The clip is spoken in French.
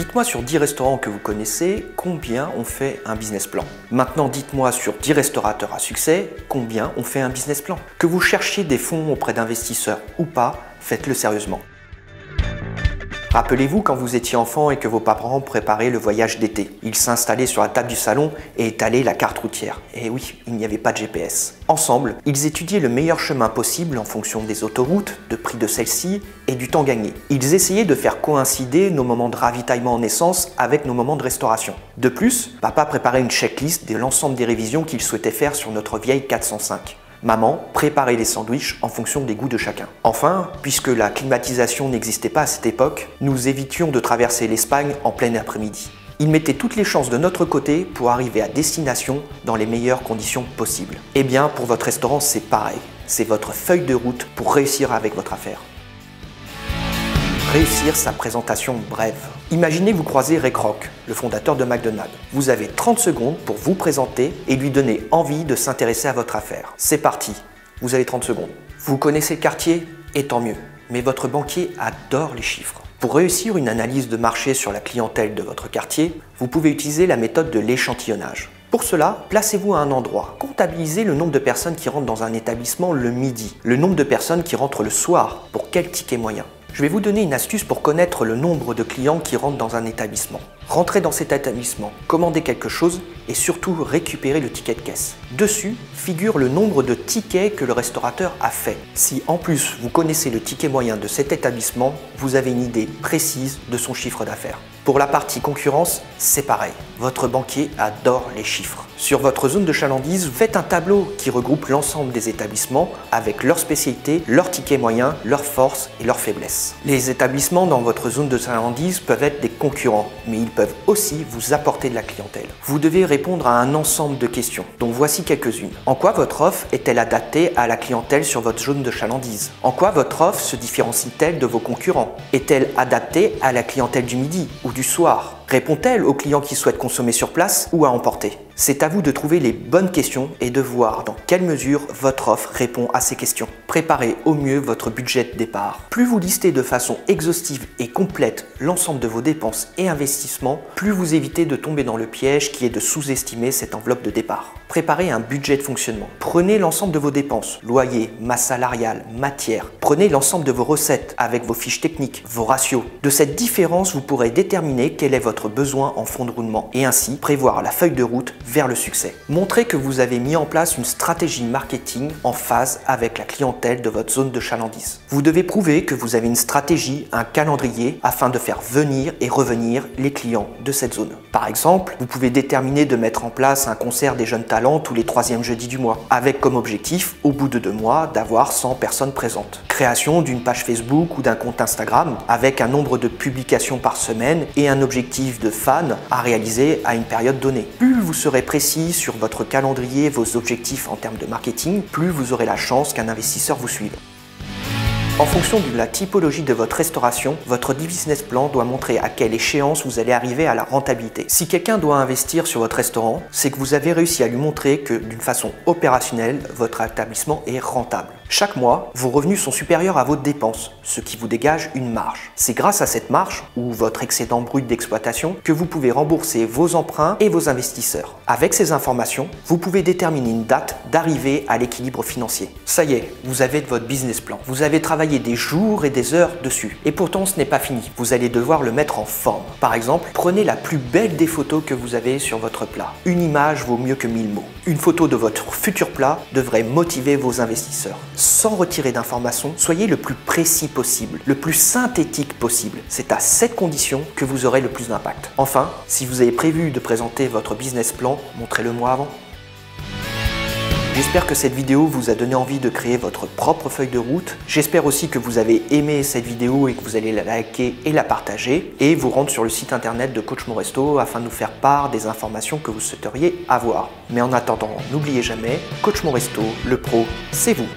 Dites-moi sur 10 restaurants que vous connaissez, combien on fait un business plan? Maintenant, dites-moi sur 10 restaurateurs à succès, combien on fait un business plan? Que vous cherchiez des fonds auprès d'investisseurs ou pas, faites-le sérieusement. Rappelez-vous quand vous étiez enfant et que vos parents préparaient le voyage d'été. Ils s'installaient sur la table du salon et étalaient la carte routière. Et oui, il n'y avait pas de GPS. Ensemble, ils étudiaient le meilleur chemin possible en fonction des autoroutes, de prix de celles-ci et du temps gagné. Ils essayaient de faire coïncider nos moments de ravitaillement en essence avec nos moments de restauration. De plus, papa préparait une checklist de l'ensemble des révisions qu'il souhaitait faire sur notre vieille 405. Maman préparait les sandwichs en fonction des goûts de chacun. Enfin, puisque la climatisation n'existait pas à cette époque, nous évitions de traverser l'Espagne en plein après-midi. Il mettait toutes les chances de notre côté pour arriver à destination dans les meilleures conditions possibles. Eh bien, pour votre restaurant, c'est pareil. C'est votre feuille de route pour réussir avec votre affaire. Réussir sa présentation brève. Imaginez vous croisez Ray Kroc, le fondateur de McDonald's. Vous avez 30 secondes pour vous présenter et lui donner envie de s'intéresser à votre affaire. C'est parti, vous avez 30 secondes. Vous connaissez le quartier Et tant mieux. Mais votre banquier adore les chiffres. Pour réussir une analyse de marché sur la clientèle de votre quartier, vous pouvez utiliser la méthode de l'échantillonnage. Pour cela, placez-vous à un endroit. Comptabilisez le nombre de personnes qui rentrent dans un établissement le midi, le nombre de personnes qui rentrent le soir, pour quel ticket moyen? Je vais vous donner une astuce pour connaître le nombre de clients qui rentrent dans un établissement. Rentrez dans cet établissement, commandez quelque chose et surtout récupérez le ticket de caisse. Dessus figure le nombre de tickets que le restaurateur a fait. Si en plus vous connaissez le ticket moyen de cet établissement, vous avez une idée précise de son chiffre d'affaires. Pour la partie concurrence, c'est pareil. Votre banquier adore les chiffres. Sur votre zone de chalandise, faites un tableau qui regroupe l'ensemble des établissements avec leurs spécialités, leurs tickets moyens, leurs forces et leurs faiblesses. Les établissements dans votre zone de chalandise peuvent être des concurrents, mais ils peuvent aussi vous apporter de la clientèle. Vous devez répondre à un ensemble de questions, dont voici quelques-unes. En quoi votre offre est-elle adaptée à la clientèle sur votre zone de chalandise? En quoi votre offre se différencie-t-elle de vos concurrents? Est-elle adaptée à la clientèle du midi ou du soir? Répond-elle aux clients qui souhaitent consommer sur place ou à emporter? C'est à vous de trouver les bonnes questions et de voir dans quelle mesure votre offre répond à ces questions. Préparez au mieux votre budget de départ. Plus vous listez de façon exhaustive et complète l'ensemble de vos dépenses et investissements, plus vous évitez de tomber dans le piège qui est de sous-estimer cette enveloppe de départ. Préparez un budget de fonctionnement. Prenez l'ensemble de vos dépenses, loyer, masse salariale, matière. Prenez l'ensemble de vos recettes avec vos fiches techniques, vos ratios. De cette différence, vous pourrez déterminer quel est votre besoin en fonds de roulement et ainsi prévoir la feuille de route vers le succès. Montrez que vous avez mis en place une stratégie marketing en phase avec la clientèle de votre zone de chalandise. Vous devez prouver que vous avez une stratégie, un calendrier afin de faire venir et revenir les clients de cette zone. Par exemple, vous pouvez déterminer de mettre en place un concert des jeunes talents tous les troisièmes jeudis du mois, avec comme objectif, au bout de deux mois, d'avoir 100 personnes présentes. Création d'une page Facebook ou d'un compte Instagram avec un nombre de publications par semaine et un objectif de fans à réaliser à une période donnée. Plus vous serez précis sur votre calendrier, vos objectifs en termes de marketing, plus vous aurez la chance qu'un investisseur vous suive. En fonction de la typologie de votre restauration, votre business plan doit montrer à quelle échéance vous allez arriver à la rentabilité. Si quelqu'un doit investir sur votre restaurant, c'est que vous avez réussi à lui montrer que d'une façon opérationnelle, votre établissement est rentable. Chaque mois, vos revenus sont supérieurs à vos dépenses, ce qui vous dégage une marge. C'est grâce à cette marge, ou votre excédent brut d'exploitation, que vous pouvez rembourser vos emprunts et vos investisseurs. Avec ces informations, vous pouvez déterminer une date d'arrivée à l'équilibre financier. Ça y est, vous avez votre business plan. Vous avez travaillé des jours et des heures dessus. Et pourtant, ce n'est pas fini. Vous allez devoir le mettre en forme. Par exemple, prenez la plus belle des photos que vous avez sur votre plat. Une image vaut mieux que mille mots. Une photo de votre futur plat devrait motiver vos investisseurs sans retirer d'informations, soyez le plus précis possible, le plus synthétique possible. C'est à cette condition que vous aurez le plus d'impact. Enfin, si vous avez prévu de présenter votre business plan, montrez-le moi avant. J'espère que cette vidéo vous a donné envie de créer votre propre feuille de route. J'espère aussi que vous avez aimé cette vidéo et que vous allez la liker et la partager et vous rendre sur le site internet de Coach Moresto afin de nous faire part des informations que vous souhaiteriez avoir. Mais en attendant, n'oubliez jamais, Coach Moresto, le pro, c'est vous.